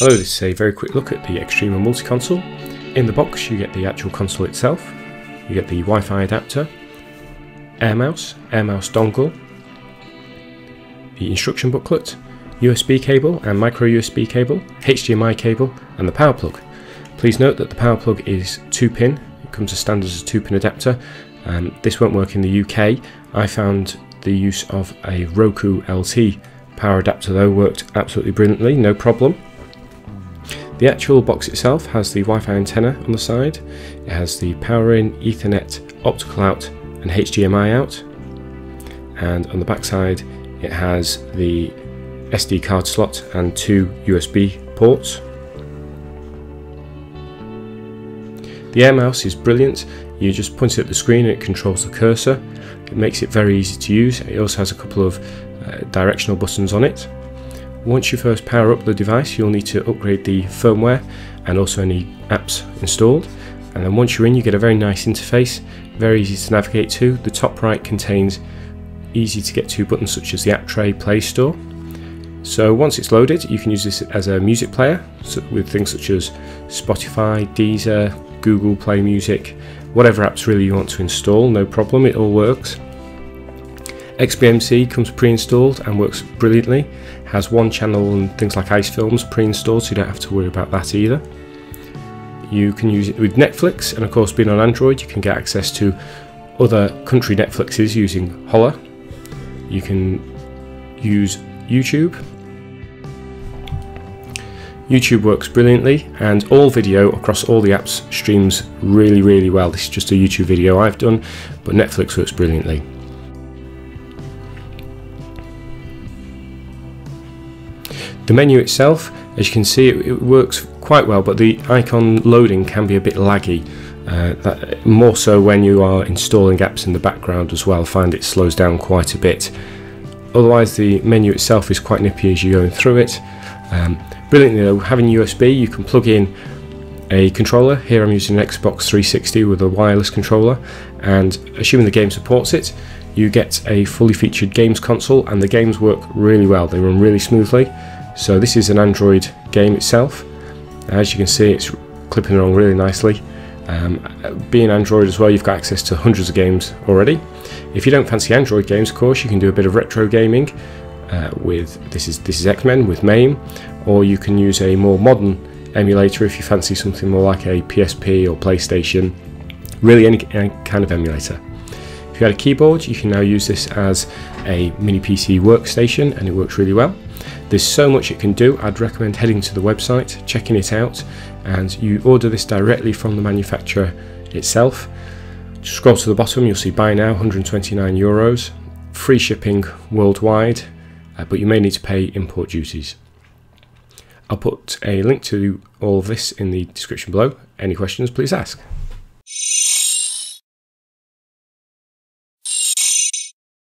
Hello, this is a very quick look at the Xtreamer multi-console. In the box you get the actual console itself, you get the Wi-Fi adapter, air mouse, air mouse dongle, the instruction booklet, USB cable and micro USB cable, HDMI cable and the power plug. Please note that the power plug is 2 pin, it comes as standard as a 2 pin adapter. Um, this won't work in the UK. I found the use of a Roku LT power adapter though worked absolutely brilliantly, no problem. The actual box itself has the Wi-Fi antenna on the side, it has the power in, Ethernet, optical out and HDMI out and on the back side it has the SD card slot and two USB ports. The Air Mouse is brilliant, you just point it at the screen and it controls the cursor. It makes it very easy to use, it also has a couple of uh, directional buttons on it. Once you first power up the device, you'll need to upgrade the firmware and also any apps installed. And then once you're in, you get a very nice interface, very easy to navigate to. The top right contains easy to get to buttons such as the App Tray Play Store. So once it's loaded, you can use this as a music player with things such as Spotify, Deezer, Google Play Music, whatever apps really you want to install, no problem, it all works. XBMC comes pre-installed and works brilliantly, has one channel and things like Ice Films pre-installed so you don't have to worry about that either. You can use it with Netflix and of course being on Android you can get access to other country Netflixes using Hola. You can use YouTube. YouTube works brilliantly and all video across all the apps streams really really well. This is just a YouTube video I've done but Netflix works brilliantly. The menu itself, as you can see, it, it works quite well, but the icon loading can be a bit laggy. Uh, that, more so when you are installing apps in the background as well, I find it slows down quite a bit. Otherwise, the menu itself is quite nippy as you're going through it. Um, brilliantly though, having USB, you can plug in a controller. Here I'm using an Xbox 360 with a wireless controller, and assuming the game supports it, you get a fully featured games console, and the games work really well. They run really smoothly. So this is an Android game itself. As you can see, it's clipping along really nicely. Um, being Android as well, you've got access to hundreds of games already. If you don't fancy Android games, of course, you can do a bit of retro gaming uh, with this is this is X-Men with MAME, or you can use a more modern emulator if you fancy something more like a PSP or PlayStation. Really, any, any kind of emulator. If you had a keyboard, you can now use this as a mini PC workstation, and it works really well. There's so much it can do, I'd recommend heading to the website, checking it out, and you order this directly from the manufacturer itself. Scroll to the bottom, you'll see buy now, 129 euros, free shipping worldwide, uh, but you may need to pay import duties. I'll put a link to all of this in the description below. Any questions, please ask.